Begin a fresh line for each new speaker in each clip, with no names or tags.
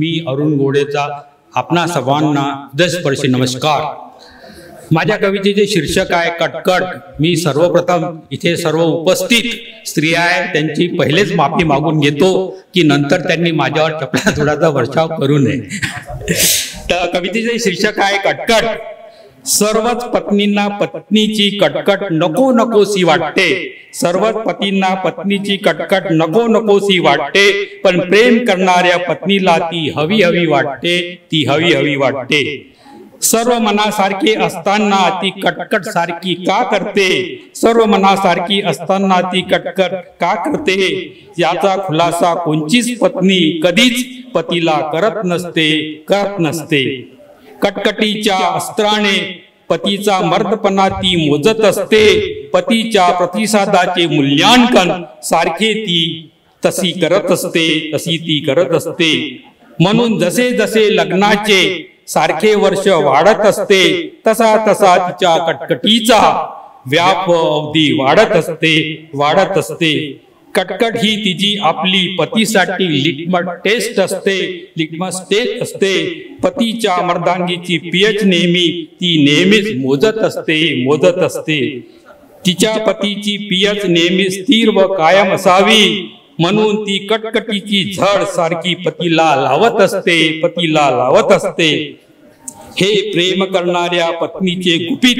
मी अरुण गोडेचा आपणा सर्वांना हृदयस्पर्शी नमस्कार. माझ्या कवितेचे शीर्षक आहे कटकट मी सर्वप्रथम इथे सर्व उपस्थित स्त्रिया आहे त्यांची पहिलेच माफी मागून घेतो की नंतर त्यांनी माझ्यावर चपला थोडासा वर्षाव करू नये. तर कवितेचे शीर्षक आहे कटकट सर्वच पत्नींना पत्नीची कटकट नको नकोसी वाटते. सर्वच पतींना पत्नीची कटकट नको नकोसी वाटते. पण प्रेम करणाऱ्या पत्नीला ती हवी हवी वाटते. ती हवी हवी वाटते. सर्व मनासारखी असताना ती कटकट सारखी का करते? सर्व मनासारखी असताना ती कटकट का करते? याचा खुलासा कोणचीच पत्नी कधीच पतीला करत नसते करत नसते. कटकटीच्या अस्त्राने पतीचा मर्दपणा ती मोजत असते. पतीच्या प्रतिसादाचे मूल्यांकन सारखे ती तशी करत असते तशी ती करत असते. म्हणून जसे जसे लग्नाचे सारखे वर्ष वाढत असते तसा तसा तिच्या कटकटीचा व्याप अवधी वाढत असते वाढत असते. कटकट ही तिची आपली पतीसाठी लिटमस टेस्ट असते लिटमस टेस्ट असते. पतीच्या मर्दांगीची पीएच नेहमी ती नेहमीच मोजत असते मोजत असते. तिच्या पतीची पीएच नेहमी स्थिर व कायम असावी. म्हणून ती कटकटीची झड सारखी पतीला लावत असते पतीला लावत असते. हे प्रेम करणाऱ्या पत्नीचे गुपित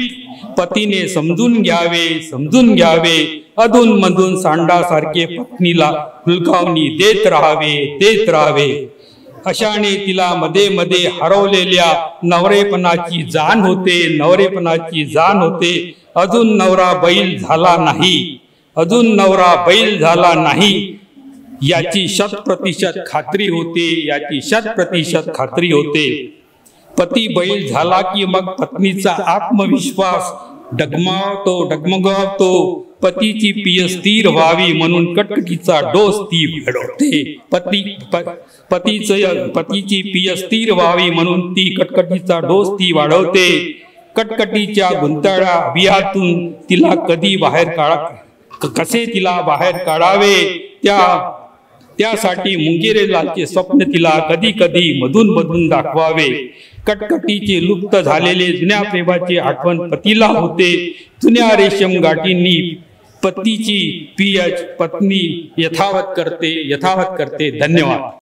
पतीने समजून घ्यावे समजून घ्यावे. अधून मधून सांडासारखे पत्नीला हुलकावणी देत राहावे देत राहावे. अशाने तिला मध्ये मध्ये हरवलेल्या नवरेपणाची जाण होते नवरेपणाची जाण होते. अजून नवरा बैल झाला नाही अजून नवरा बैल झाला नाही. याची शत प्रतिशत खात्री होते याची शत प्रतिशत खात्री होते. पती बैल झाला की मग पत्नीचा आत्मविश्वास डगमावतो डगमगावतो. पतीची पिय स्थिर व्हावी म्हणून कटकटीचा डोस ती घडवते पती पतीच पतीची पिय स्थिर व्हावी म्हणून ती कटकटीचा डोस ती वाढवते. कटकटीच्या गुंताळा बियातून तिला कधी बाहेर काढा कसे तिला बाहेर काढावे? त्या त्यासाठी मुंगेरेलाचे स्वप्न तिला कधी कधी मधून मधून दाखवावे. कटकटीचे लुप्त झालेले जुन्या प्रेमाची आठवण पतीला होते. जुन्या रेशम गाठींनी पतीची पियच पत्नी यथावत करते यथावत करते. धन्यवाद.